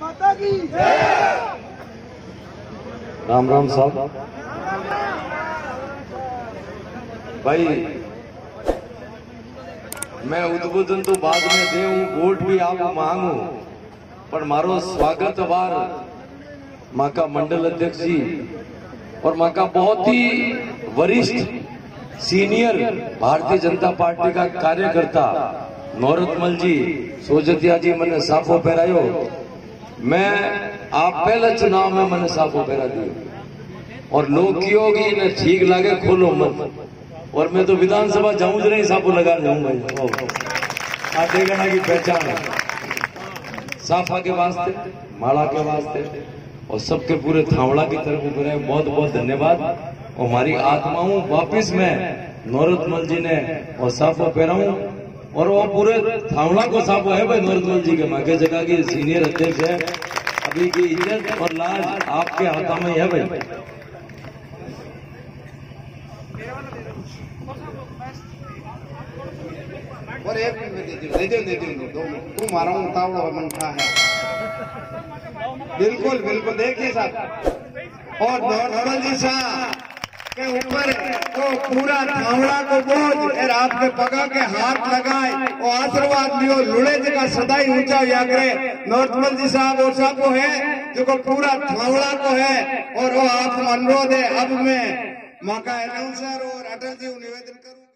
माता की राम राम साहब। भाई, मैं उद्बोधन तो बाद में दे वोट भी आप मांगू, पर मारो स्वागत बार माँ का मंडल अध्यक्ष जी और माँ का बहुत ही वरिष्ठ सीनियर भारतीय जनता पार्टी का कार्यकर्ता नौरतमल जी, सोजतिया जी, मैंने साफो पहरायो। मैं आप पहले चुनाव में मैंने साफो पहरा दियो। और लोग कि इन्हें ठीक लागे, खोलो मत। और मैं तो विधानसभा जाऊँ नहीं साफो लगा जाऊँगा आ देखना की पहचान है। साफा के वास्ते माला के वास्ते, और सबके पूरे थावड़ा की तरफ़ उतरे बहुत बहुत धन्यवाद। और हमारी आत्माओं वापिस मैं नौरतमल जी ने और साफो पहराऊं। और वो पूरे थावड़ा को साफो है भाई नौरतमल जी के। मागे जगह की सीनियर अध्यक्ष है, अभी की इज़्ज़त और लाज आपके हाथों में है भाई। और एक दे तू मारा उतावड़ा मन का है। बिल्कुल बिल्कुल, देखिए साहब। और नॉर्मल जी साहब, के ऊपर तो पूरा थावड़ा को बोझ और में पगा के हाथ लगाए और आशीर्वाद लियो लुड़े जी का सदाई ऊँचा व्याग्रे नॉर्थमल जी साहब और सबको है, जो को पूरा थावड़ा को है और वो आप अनुरोध है। अब मैं माँ का अनाउंसर और अटल जी निवेदन करूँ।